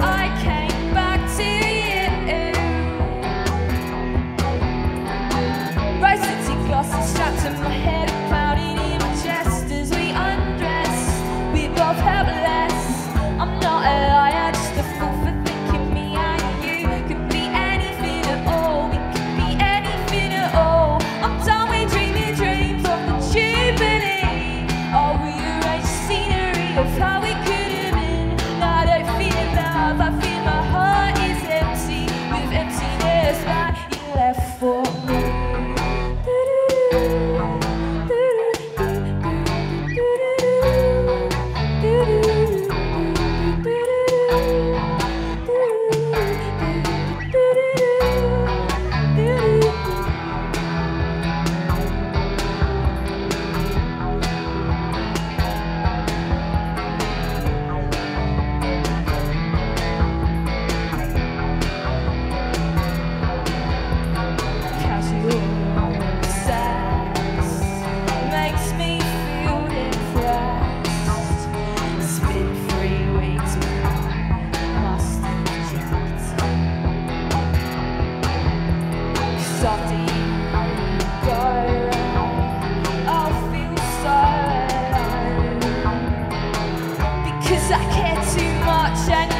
I Thank you. Diary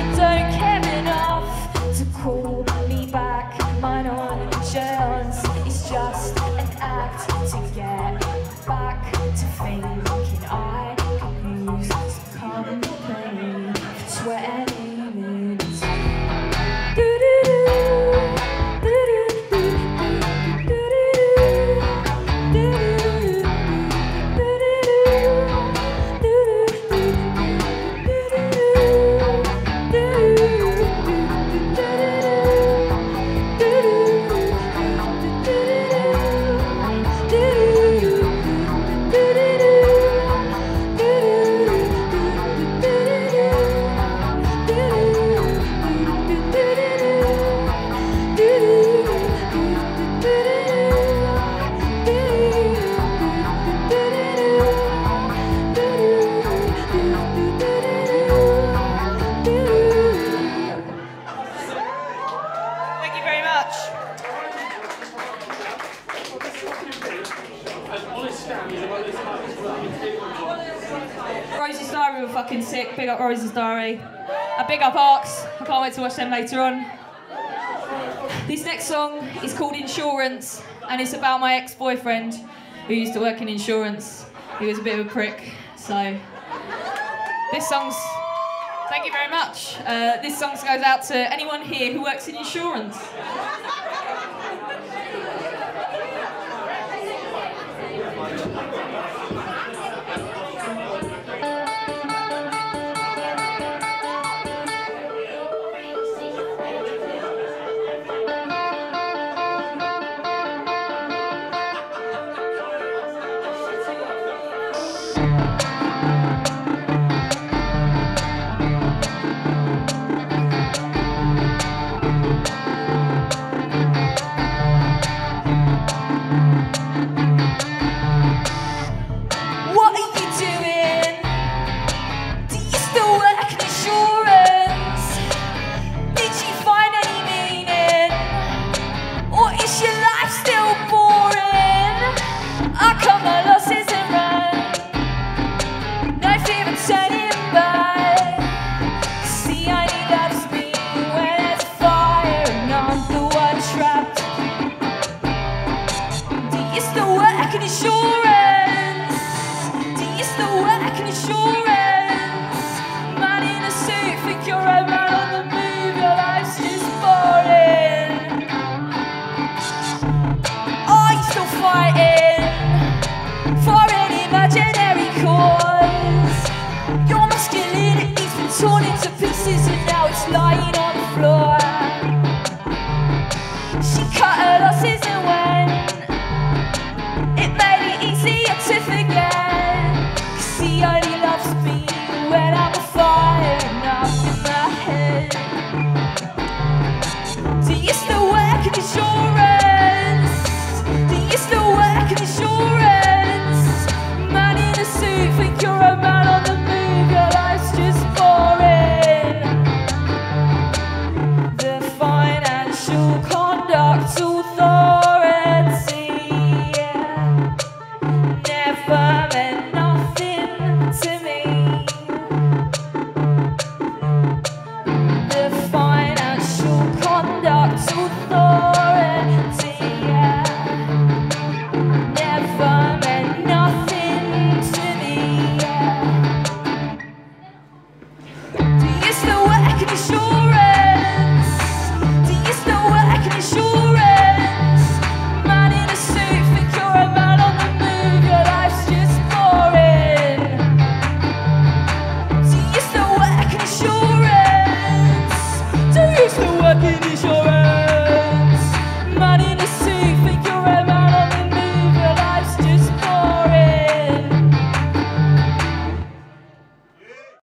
were fucking sick. Big up Rosie's Diary. A big up ARXX. I can't wait to watch them later on. This next song is called Insurance and it's about my ex-boyfriend who used to work in insurance. He was a bit of a prick, so this song's Thank you very much. Uh, this song goes out to anyone here who works in insurance. Still work in insurance? Do you still work in insurance? Man in a suit, think you're on the move, your life's just boring. Are you still fighting for an imaginary cause? Your masculinity's been torn into pieces and now it's lying